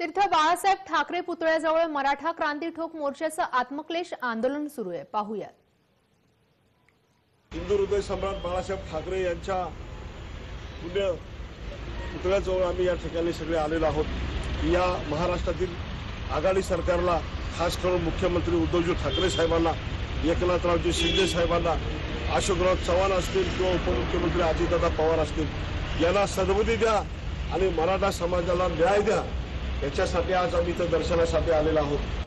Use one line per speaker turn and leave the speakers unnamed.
तीर्थ बाळासाहेब ठाकरे पुतळ्याजवळ मराठा क्रांती ठोक मोर्चाचं आत्मक्लेश आंदोलन सुरू आहे. पाहूयात.
हिंदू हृदय सम्राट बाळासाहेब ठाकरे यांच्या पुण्य पुतळ्याजवळ आम्ही या ठिकाणी सगळे आलेलो आहोत. या महाराष्ट्रातील आघाडी सरकारला खास करून मुख्यमंत्री उद्धवजी ठाकरे साहेबांना एकनाथरावजी शिंदे साहेबांना अशोकराव चव्हाण असतील किंवा उपमुख्यमंत्री अजितदादा पवार असतील यांना सद्बुद्धी द्या आणि मराठा समाजाला न्याय द्या. याच्यासाठी आज आम्ही इथं दर्शनासाठी आलेलो आहोत.